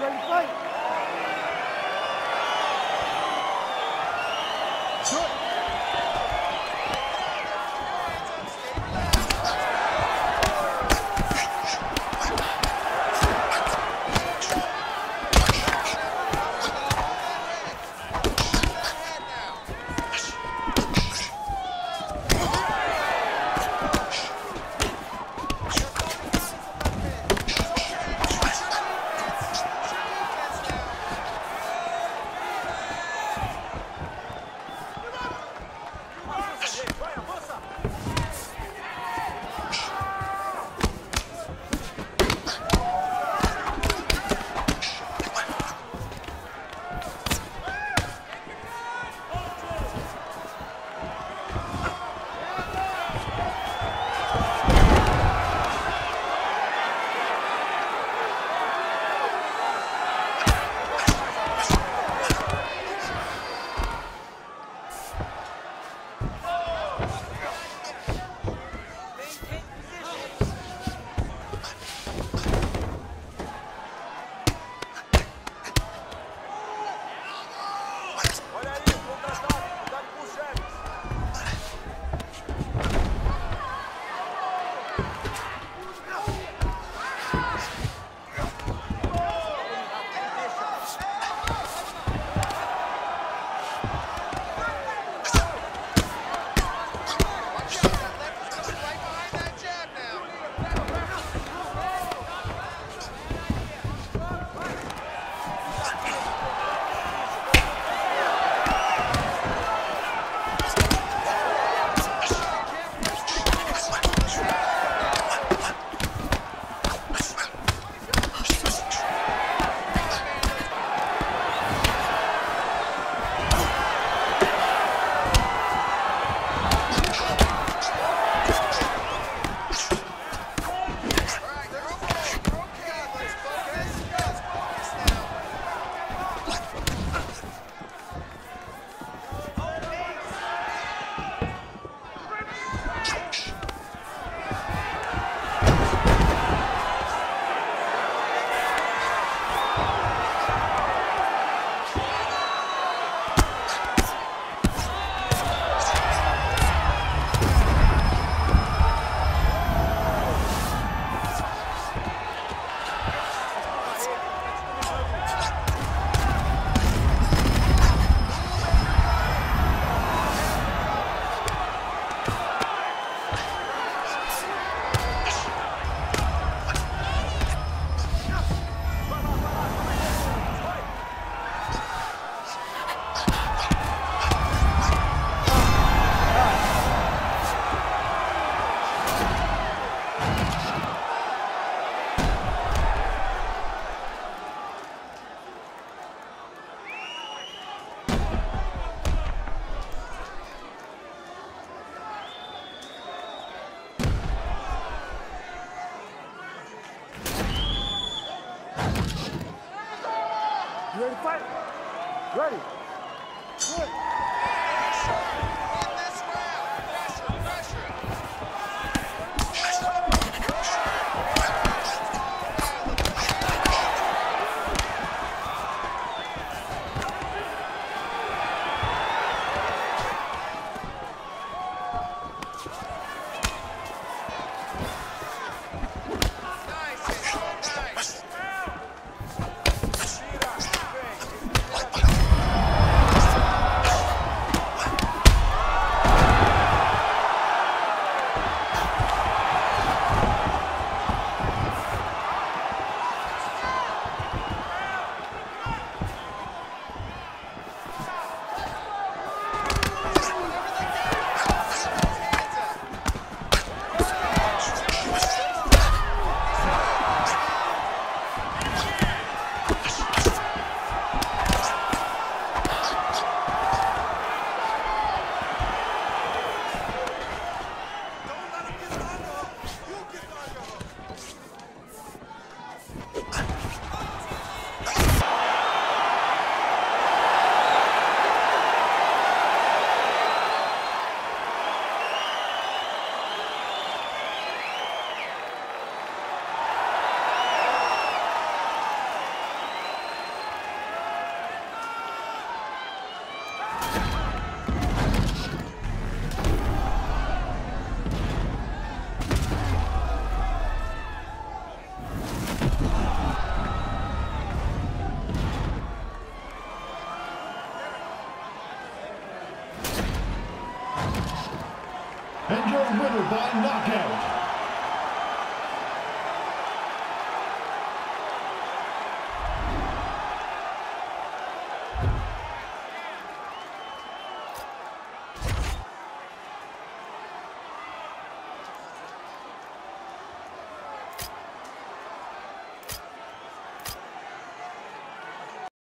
ready to fight? Olha You ready to fight? Ready. Good. And your winner by knockout,